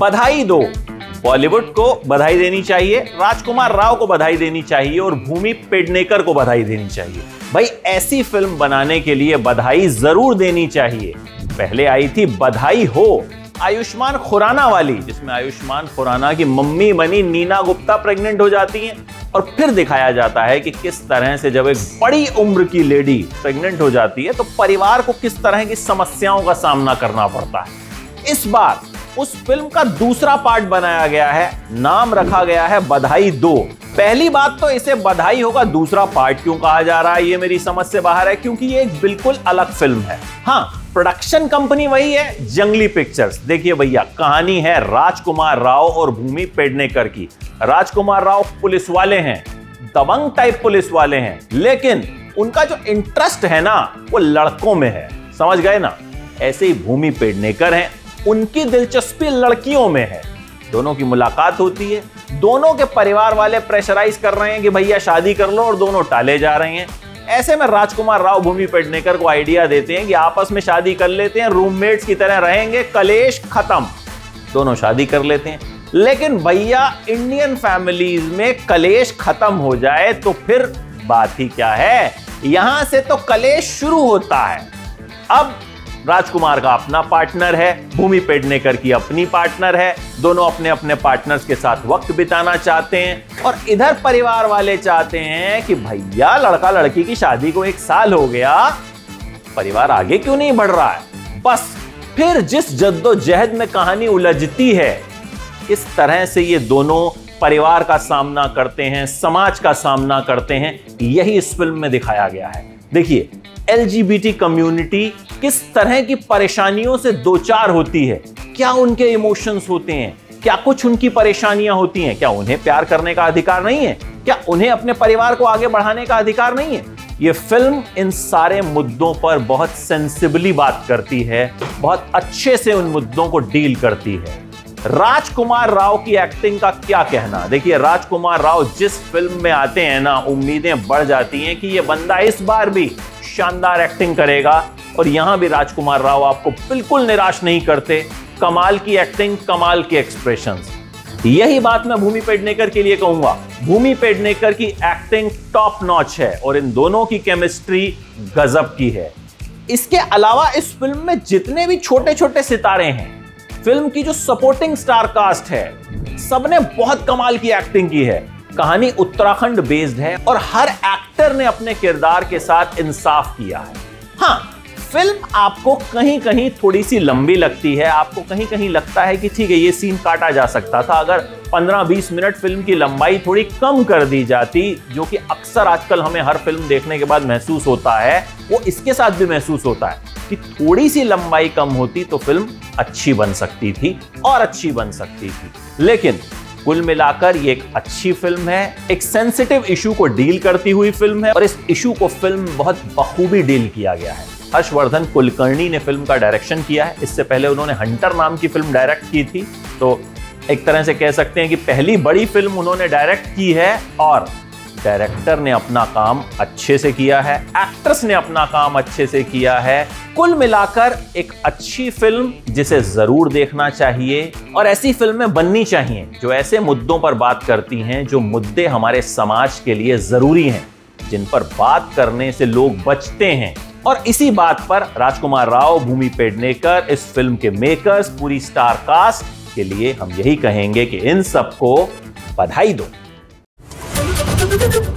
बधाई दो। बॉलीवुड को बधाई देनी चाहिए, राजकुमार राव को बधाई देनी चाहिए और भूमि पेडनेकर को बधाई देनी चाहिए। भाई, ऐसी फ़िल्म बनाने के लिए बधाई ज़रूर देनी चाहिए। पहले आई थी बधाई हो, आयुष्मान खुराना वाली, जिसमें आयुष्मान खुराना की मम्मी बनी, नीना गुप्ता प्रेग्नेंट हो जाती हैं। और फिर दिखाया जाता है कि किस तरह से जब एक बड़ी उम्र की लेडी प्रेग्नेंट हो जाती है तो परिवार को किस तरह की समस्याओं का सामना करना पड़ता है। इस बार उस फ़िल्म का दूसरा पार्ट बनाया गया है, नाम रखा गया है बधाई दो। पहली बात तो इसे बधाई होगा, दूसरा पार्ट क्यों कहा जा रहा है, ये मेरी समझ से बाहर है, क्योंकि ये एक बिल्कुल अलग फ़िल्म है। हाँ प्रोडक्शन कंपनी वही है जंगली पिक्चर्स देखिए भैया, कहानी है राजकुमार राव और भूमि पेडनेकर की। राजकुमार राव पुलिस वाले हैं, दबंग टाइप पुलिस वाले हैं, लेकिन उनका जो इंटरेस्ट है ना, वो लड़कों में है। समझ गए ना? ऐसे ही भूमि पेडनेकर हैं, उनकी दिलचस्पी लड़कियों में है। दोनों की मुलाकात होती है। दोनों के परिवार वाले प्रेशराइज कर रहे हैं कि भैया शादी कर लो और दोनों टाले जा रहे हैं। ऐसे में राजकुमार राव भूमि पेडनेकर को आइडिया देते हैं कि आपस में शादी कर लेते हैं रूममेट्स की तरह रहेंगे, कलेश खत्म। दोनों शादी कर लेते हैं। लेकिन भैया इंडियन फैमिलीज़ में कलेश खत्म हो जाए तो फिर बात ही क्या है? यहाँ से तो कलेश शुरू होता है। अब राजकुमार का अपना पार्टनर है, भूमि पेडनेकर की अपनी पार्टनर है। दोनों अपने अपने पार्टनर्स के साथ वक्त बिताना चाहते हैं और इधर परिवार वाले चाहते हैं कि भैया लड़का लड़की की शादी को एक साल हो गया, परिवार आगे क्यों नहीं बढ़ रहा है? बस, फिर जिस जद्दोजहद में कहानी उलझती है, इस तरह से ये दोनों परिवार का सामना करते हैं, समाज का सामना करते हैं, यही इस फ़िल्म में दिखाया गया है। देखिए LGBT कम्युनिटी किस तरह की परेशानियों से दो चार होती है? क्या उनके इमोशंस होते हैं? क्या कुछ उनकी परेशानियाँ होती हैं? क्या उन्हें प्यार करने का अधिकार नहीं है? क्या उन्हें अपने परिवार को आगे बढ़ाने का अधिकार नहीं है? ये फ़िल्म इन सारे मुद्दों पर बहुत सेंसिबली बात करती है, बहुत अच्छे से उन मुद्दों को डील करती है। राजकुमार राव की एक्टिंग का क्या कहना? देखिए, राजकुमार राव जिस फ़िल्म में आते हैं ना, उम्मीदें बढ़ जाती हैं कि ये बंदा इस बार भी शानदार एक्टिंग करेगा और यहाँ भी राजकुमार राव आपको बिल्कुल निराश नहीं करते। कमाल की एक्टिंग कमाल के एक्सप्रेशन यही बात मैं भूमि पेडनेकर के लिए कहूँगा। भूमि पेडनेकर की एक्टिंग टॉप नॉच है और इन दोनों की केमिस्ट्री गजब की है। इसके अलावा इस फ़िल्म में जितने भी छोटे छोटे सितारे हैं फ़िल्म की जो सपोर्टिंग स्टार कास्ट है, सबने बहुत कमाल की एक्टिंग की है। कहानी उत्तराखंड बेस्ड है और हर एक्टर ने अपने किरदार के साथ इंसाफ किया है। हाँ फ़िल्म आपको कहीं कहीं थोड़ी सी लंबी लगती है। आपको कहीं कहीं लगता है कि ठीक है, ये सीन काटा जा सकता था। अगर 15-20 मिनट फ़िल्म की लंबाई थोड़ी कम कर दी जाती, जो कि अक्सर आजकल हमें हर फ़िल्म देखने के बाद महसूस होता है, वो इसके साथ भी महसूस होता है कि थोड़ी सी लंबाई कम होती तो फ़िल्म अच्छी बन सकती थी और अच्छी बन सकती थी। लेकिन कुल मिलाकर ये एक अच्छी फ़िल्म है। एक सेंसिटिव इशू को डील करती हुई फ़िल्म है और इस इशू को फ़िल्म बहुत बखूबी डील किया गया है। हर्षवर्धन कुलकर्णी ने फ़िल्म का डायरेक्शन किया है। इससे पहले उन्होंने हंटर नाम की फ़िल्म डायरेक्ट की थी। तो एक तरह से कह सकते हैं कि पहली बड़ी फ़िल्म उन्होंने डायरेक्ट की है और डायरेक्टर ने अपना काम अच्छे से किया है, एक्ट्रेस ने अपना काम अच्छे से किया है। कुल मिलाकर एक अच्छी फ़िल्म जिसे ज़रूर देखना चाहिए और ऐसी फ़िल्में बननी चाहिए, जो ऐसे मुद्दों पर बात करती हैं, जो मुद्दे हमारे समाज के लिए ज़रूरी हैं, जिन पर बात करने से लोग बचते हैं। और इसी बात पर राजकुमार राव, भूमि पेडनेकर, इस फ़िल्म के मेकर्स, पूरी स्टार कास्ट के लिए हम यही कहेंगे कि इन सबको बधाई दो। Thank you.